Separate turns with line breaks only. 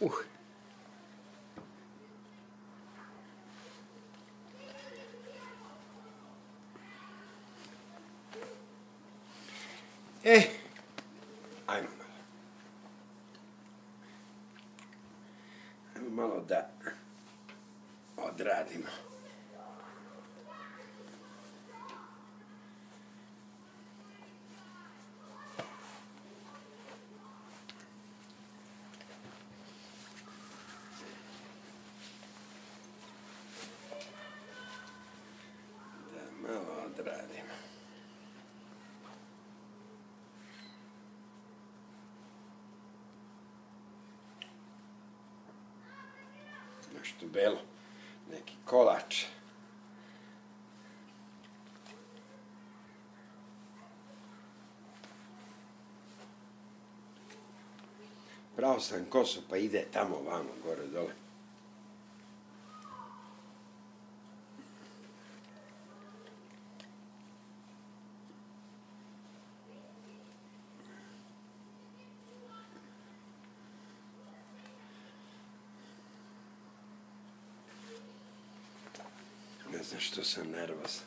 Uh. E, ajmo malo. Ajmo malo da odradimo. Da malo odradimo. Nešto belo. Neki kolač. Pravo sam kosu pa ide tamo vamo gore dole. nessa situação nervosa.